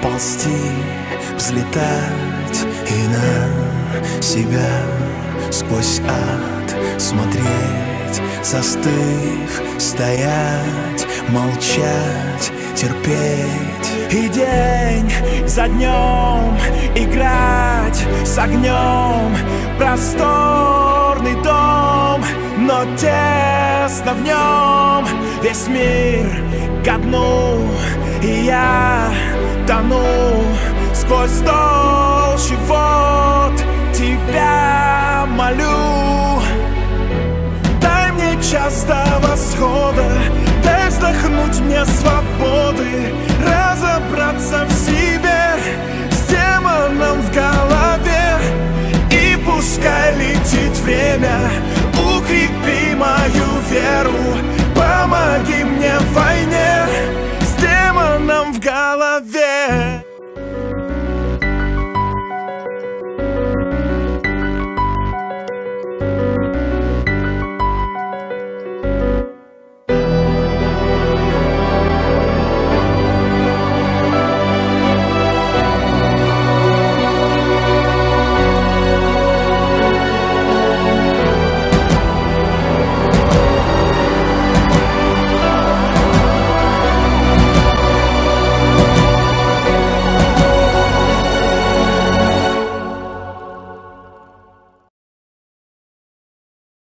ползти, взлетать и на себя сквозь ад смотреть, застыв, стоять, молчать, терпеть. И день за днем играть с огнем. Просторный дом, но тесно в нем. Весь мир ко дну, и я тону Сквозь толщу вод тебя молю. Дай мне час до восхода Дай вздохнуть мне свободы